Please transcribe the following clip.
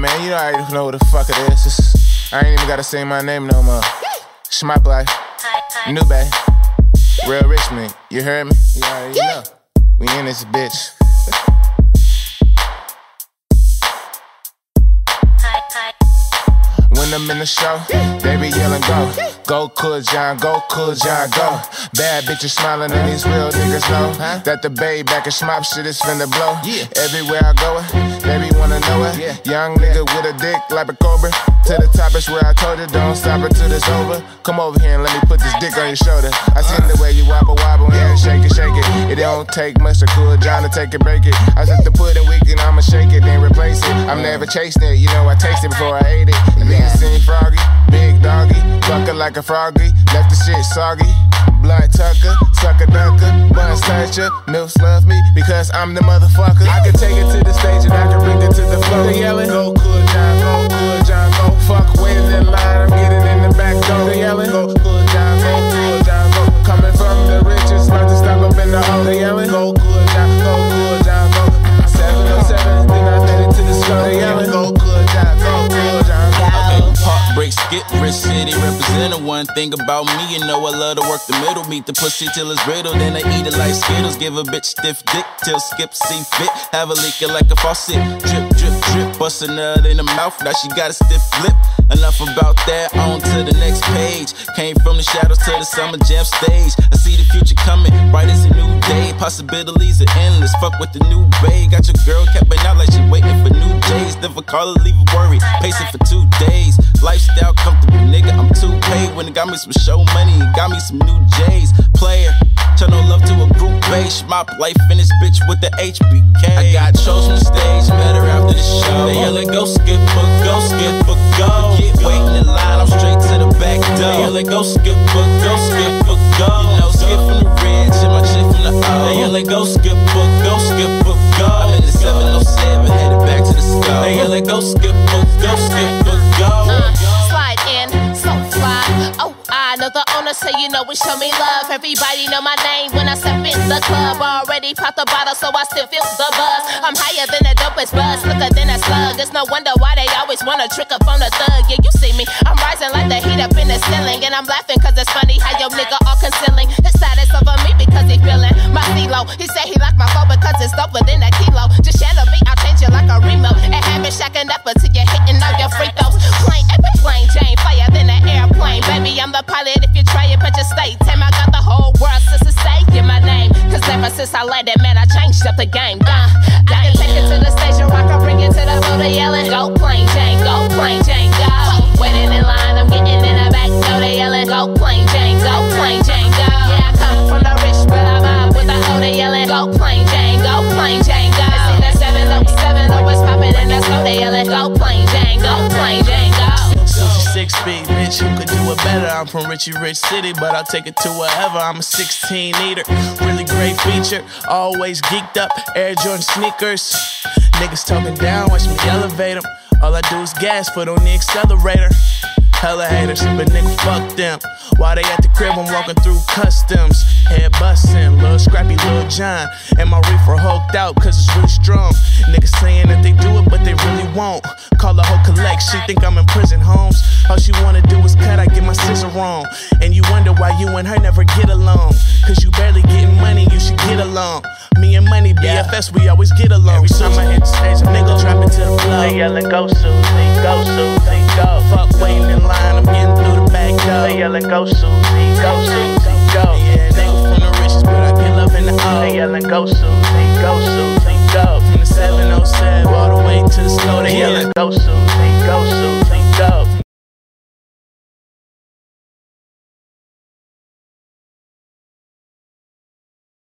man, you already know what the fuck it is. It's, I ain't even gotta say my name no more. Schmop life, new bay, real rich man. You heard me? You already know. We in this bitch. When I'm in the show, they be yelling go. Go Kool John, go Kool John, go. Bad bitches smiling and these real niggas know that the bay back in Schmop shit is finna blow. Everywhere I go, uh, they be wanna know uh, it. Young nigga with a dick like a cobra. To the top is where I told you, don't stop until it's over. Come over here and let me put this dick on your shoulder. I seen the way you wobble wobble and shake it, shake it. It don't take much to Kool John to take it, break it. I set the pudding weak and I'ma shake it, then replace it. I'm never chasing it, you know I taste it before I ate it. Like a froggy, left the shit soggy. Blunt tucker, sucker ducker, buns toucher, milfs love me because I'm the motherfucker. I can take it to the stage and I can bring it to the floor. They yelling, go Kool John, go Kool John, go fuck waiting in one thing about me. You know I love to work the middle, meet the pussy till it's brittle. Then I eat it like Skittles, give a bitch stiff dick till skip see fit. Have a leaking like a faucet, drip, drip, drip. Bust a nut in the mouth, now she got a stiff lip. Enough about that, on to the next page. Came from the shadows to the summer jam stage. I see the future coming, bright as a new day. Possibilities are endless. Fuck with the new bay. Got your girl capping out like she waiting for new days. Never call her, leave her worried. Pacing for two days. Lifestyle comfortable, nigga. I'm too paid when it got me some show money. It got me some new J's. Player, show no love to a group base. Mop life in this bitch with the HBK. I got from the stage, met her after the show. They yelling, go skip a go, skip a go. Get waiting in line, I'm straight to the back door. They yelling, go skip a go, skip a go. You know, skip from the ridge and my shit from the O. They yelling, go skip a go, skip a go. I'm in the 707, headed back to the store. They yelling, go skip a go, skip a go. Uh, slide in, so fly. Oh, I know the owner, so you know we show me love. Everybody know my name when I step in the club. Already popped the bottle, so I still feel the buzz. I'm higher than the dopest buzz, slicker than a slug. It's no wonder why they always wanna trick up on the thug. Yeah, you see me, I'm rising like the heat up in the ceiling. And I'm laughing cause it's funny how your nigga all concealing his status over me because he feeling my CeeLo. He said shacking up until you're hitting all your free throws. Plain epic, Plane Jane, fire than an airplane. Baby, I'm the pilot if you try it, but you stay. Time I got the whole world since say in my name. Cause ever since I landed, man, I changed up the game. Uh, I can take it to the station, rock, I bring it to the they yelling. Go Plane Jane, go Plane Jane, go. Waiting in line, I'm getting in the back door, they yelling. Go Plane Jane, go Plane Jane, go. Yeah, I come from the bitch, could do it better? I'm from Richie Rich City, but I'll take it to wherever. I'm a 16 eater, really great feature. Always geeked up, Air Jordan sneakers. Niggas talking down, watch me elevate 'em. All I do is gas, foot on the accelerator. Hella haters, but nigga, fuck them. While they at the crib, I'm walking through customs. Head bustin', little scrappy, little John. And my reefer hulked out, cause it's really strong. Niggas saying that they do it, but they really won't. Call the whole collect, she think I'm in prison homes. All she wanna do is cut, I get my scissor wrong. And you wonder why you and her never get along. Cause you barely getting money, you should get along. Me and money, BFS, we always get along. Every time I hit the stage, a nigga dropping to the floor. They yelling, go Susie, go Susie, go. Fuck waiting in line, I'm getting through the back door. They yelling, go Susie, go Susie, go. Yeah, nigga from the riches, but I get love in the O. They yelling, go Susie, go Susie, go. From the 707 all the way to the store, they yelling, go Susie, go Susie, go.